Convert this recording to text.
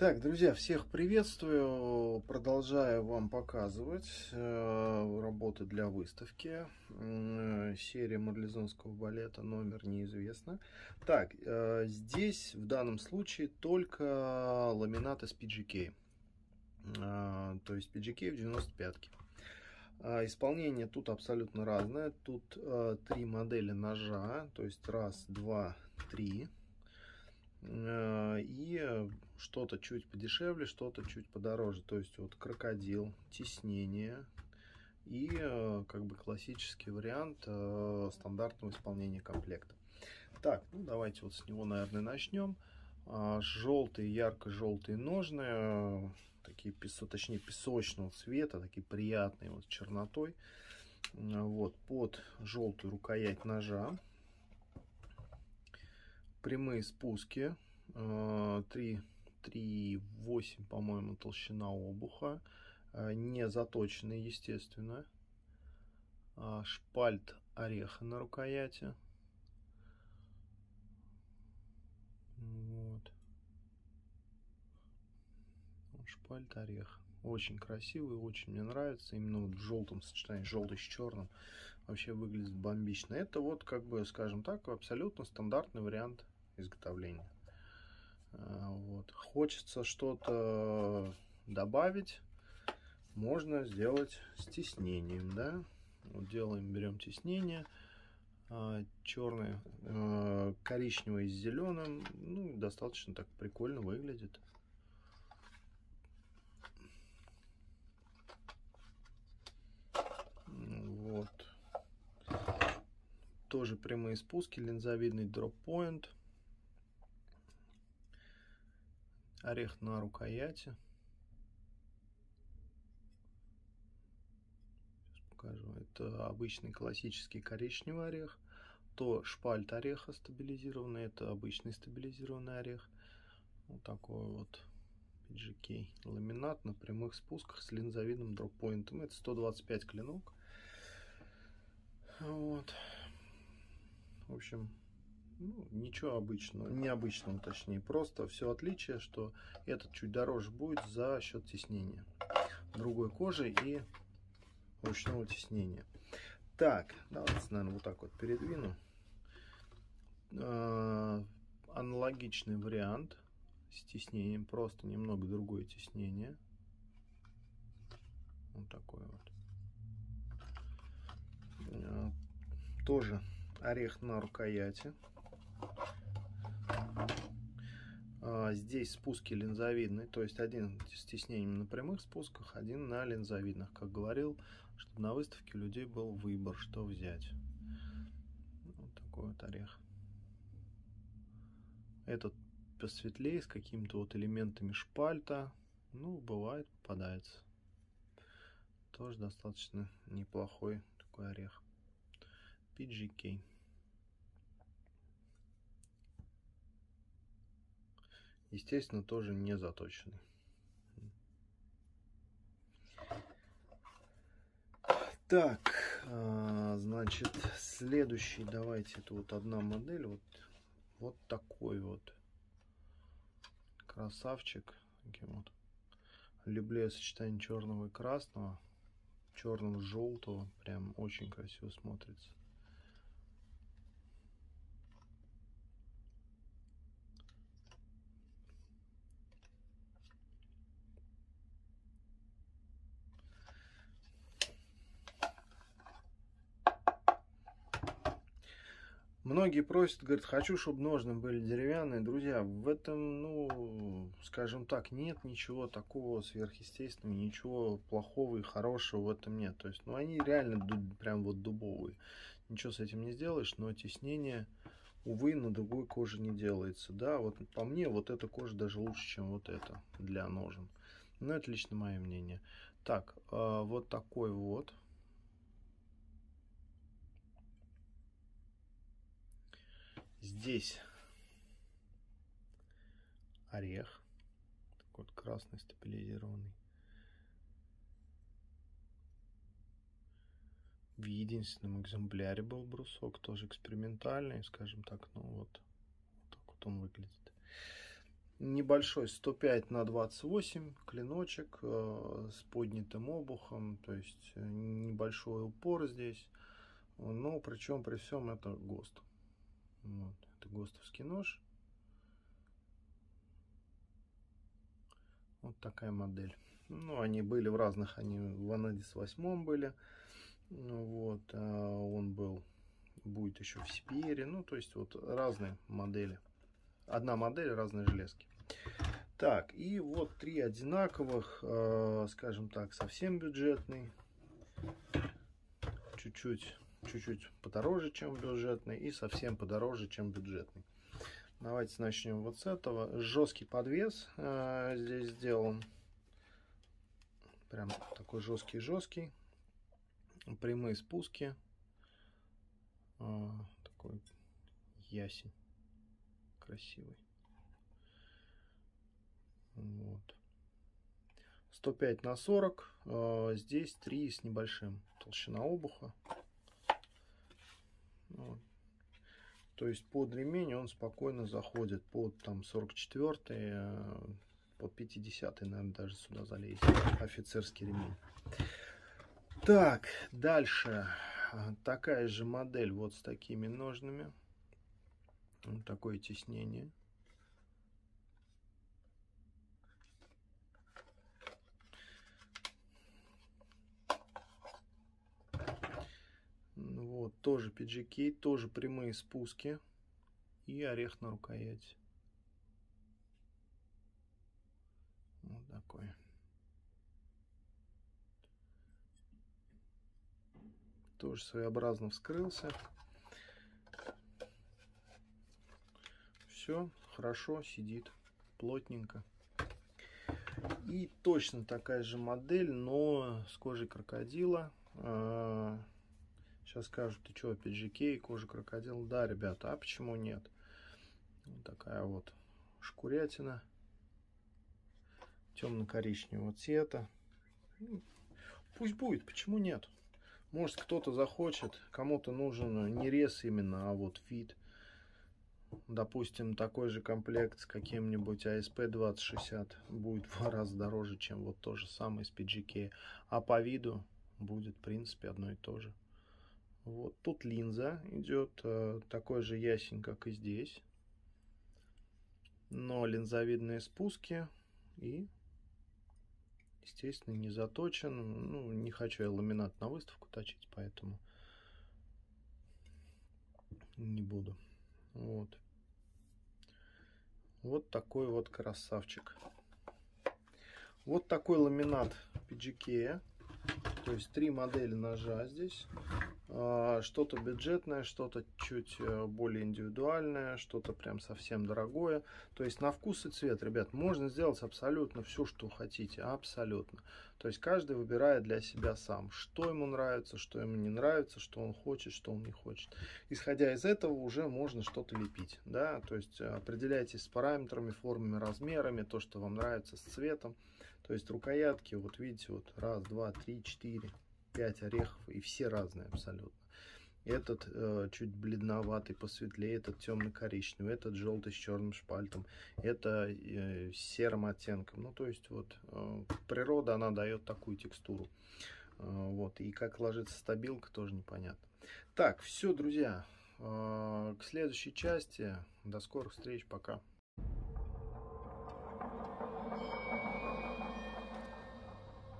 Так, друзья, всех приветствую. Продолжаю вам показывать э, работы для выставки. Э, серия марлезонского балета, номер неизвестно. Так, э, здесь в данном случае только ламинат из PGK. Э, то есть PGK в 95 -ке. Э, исполнение тут абсолютно разное. Тут э, три модели ножа, то есть раз, два, три. Э, и что-то чуть подешевле, что-то чуть подороже. То есть вот крокодил, теснение и э, как бы классический вариант э, стандартного исполнения комплекта. Так, ну давайте вот с него, наверное, начнем. Желтые, ярко-желтые ножные, такие, точнее, песочного цвета, такие приятные вот чернотой. Вот, под желтую рукоять ножа прямые спуски 3 3,8, по-моему, толщина обуха. Э, не заточенный, естественно. А, шпальт ореха на рукояти. Вот. Шпальт орех. Очень красивый, очень мне нравится. Именно вот в желтом сочетании, желтый с черным. Вообще выглядит бомбично. Это вот, как бы, скажем так, абсолютно стандартный вариант изготовления. А, вот. Хочется что-то добавить, можно сделать с тиснением, да. Вот делаем, берем тиснение, а, черное, а, коричневое с зеленым, ну, достаточно так прикольно выглядит. Вот. Тоже прямые спуски, линзовидный дроп-поинт. Орех на рукояти. Сейчас покажу. Это обычный классический коричневый орех. То шпальт ореха стабилизированный, это обычный стабилизированный орех. Вот такой вот PGK ламинат на прямых спусках с линзовидным дроппоинтом. Это 125 клинок. Вот. В общем, ну, ничего обычного, необычного точнее. Просто все отличие, что этот чуть дороже будет за счет теснения. Другой кожи и ручного теснения. Так, давайте, наверное, вот так вот передвину. Э аналогичный вариант с теснением, просто немного другое теснение. Вот такой вот. Э тоже орех на рукояти. А, здесь спуски линзовидные, то есть один с тиснением на прямых спусках, один на линзовидных. Как говорил, чтобы на выставке у людей был выбор, что взять. Вот такой вот орех. Этот посветлее, с какими-то вот элементами шпальта. Ну, бывает, попадается. Тоже достаточно неплохой такой орех. PGK. Естественно, тоже не заточенный. Так, а, значит, следующий, давайте, это вот одна модель, вот, вот такой вот красавчик. Вот. Люблю я сочетание черного и красного, черного с желтого, прям очень красиво смотрится. Многие просят, говорят, хочу, чтобы ножны были деревянные. Друзья, в этом, ну, скажем так, нет ничего такого сверхъестественного, ничего плохого и хорошего в этом нет. То есть, ну, они реально прям вот дубовые. Ничего с этим не сделаешь, но теснение, увы, на другой коже не делается. Да, вот по мне вот эта кожа даже лучше, чем вот эта для ножен. Но это лично мое мнение. Так, э, вот такой вот Здесь орех, такой вот красный стабилизированный. В единственном экземпляре был брусок, тоже экспериментальный, скажем так, ну вот, вот так вот он выглядит. небольшой 105 на 28 клиночек э, с поднятым обухом, то есть э, небольшой упор здесь, но причем при всем это ГОСТ. Вот, это ГОСТовский нож. Вот такая модель. Ну, они были в разных, они в Анадис 8 были. Вот, а он был, будет еще в Сипере. Ну, то есть вот разные модели. Одна модель, разные железки. Так, и вот три одинаковых, э, скажем так, совсем бюджетный, чуть-чуть, чуть-чуть подороже, чем бюджетный, и совсем подороже, чем бюджетный. Давайте начнем вот с этого. Жесткий подвес э, здесь сделан. Прям такой жесткий-жесткий. Прямые спуски. Э, такой ясень. Красивый. Вот. 105 на 40. Э, здесь 3 с небольшим. Толщина обуха. Вот. То есть под ремень он спокойно заходит под там 44 э, под 50 наверное, даже сюда залезет. Офицерский ремень. Так, дальше. Такая же модель вот с такими ножными. Вот такое теснение. Вот, тоже PGK, тоже прямые спуски и орех на рукоять. Вот такой. Тоже своеобразно вскрылся. Все хорошо сидит, плотненько. И точно такая же модель, но с кожей крокодила. А, Сейчас скажут, ты что, кей, кожа крокодил? Да, ребята, а почему нет? Вот такая вот шкурятина темно-коричневого цвета. Пусть будет, почему нет? Может кто-то захочет, кому-то нужен не рез именно, а вот вид. Допустим, такой же комплект с каким-нибудь ASP 2060 будет в два раза дороже, чем вот то же самое с PGK. А по виду будет, в принципе, одно и то же. Вот тут линза идет э, такой же ясень, как и здесь. Но линзовидные спуски и, естественно, не заточен. Ну, не хочу я ламинат на выставку точить, поэтому не буду. Вот. Вот такой вот красавчик. Вот такой ламинат PGK. То есть три модели ножа здесь. А, что-то бюджетное, что-то чуть э, более индивидуальное, что-то прям совсем дорогое. То есть на вкус и цвет, ребят, можно сделать абсолютно все, что хотите, абсолютно. То есть каждый выбирает для себя сам, что ему нравится, что ему не нравится, что он хочет, что он не хочет. Исходя из этого уже можно что-то лепить, да, то есть определяйтесь с параметрами, формами, размерами, то, что вам нравится с цветом. То есть рукоятки, вот видите, вот раз, два, три, четыре, 5 орехов, и все разные абсолютно. Этот э, чуть бледноватый, посветлее, этот темно-коричневый, этот желтый с черным шпальтом, это э, серым оттенком. Ну, то есть, вот, э, природа, она дает такую текстуру. Э, вот, и как ложится стабилка, тоже непонятно. Так, все, друзья, э, к следующей части. До скорых встреч, пока.